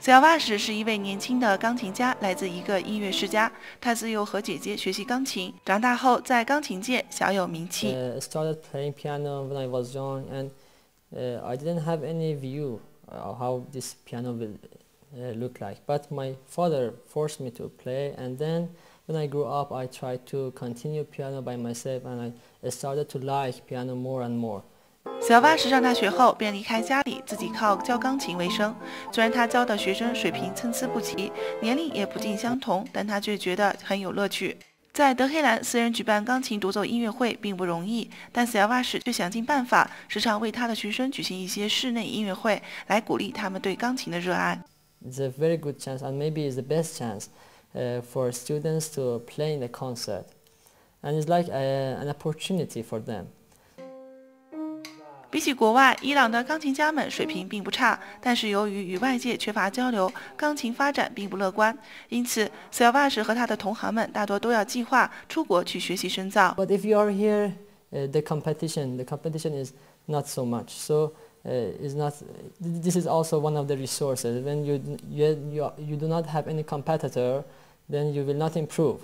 小瓦什是一位年轻的钢琴家，来自一个音乐世家。他自幼和姐姐学习钢琴，长大后在钢琴界小有名气。Uh, started playing piano when I was young, and uh, I didn't have any view of how this piano will uh, look like. But my father forced me to play, and then when I grew up, I tried to continue piano by myself, and I started to like piano more and more. 小瓦什上大学后便离开家里，自己靠教钢琴为生。虽然他教的学生水平参差不齐，年龄也不尽相同，但他却觉得很有乐趣。在德黑兰，私人举办钢琴独奏音乐会并不容易，但小瓦什却想尽办法，时常为他的学生举行一些室内音乐会，来鼓励他们对钢琴的热爱。It's a very good chance, and maybe it's the best chance for students to play in the concert, and it's like an opportunity for them. 比起国外，伊朗的钢琴家们水平并不差，但是由于与外界缺乏交流，钢琴发展并不乐观。因此，小瓦什和他的同行们大多都要计划出国去学习深造。But if you are here, the competition, the competition is not so much. So is not. This is also one of the resources. When you you you do not have any competitor, then you will not improve.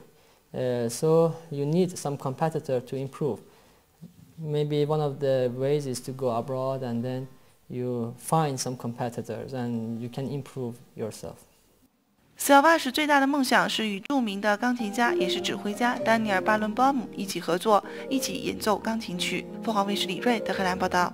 So you need some competitor to improve. Maybe one of the ways is to go abroad and then you find some competitors and you can improve yourself. 小瓦什最大的梦想是与著名的钢琴家，也是指挥家丹尼尔·巴伦鲍姆一起合作，一起演奏钢琴曲。凤凰卫视李瑞德黑兰报道。